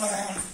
Yeah.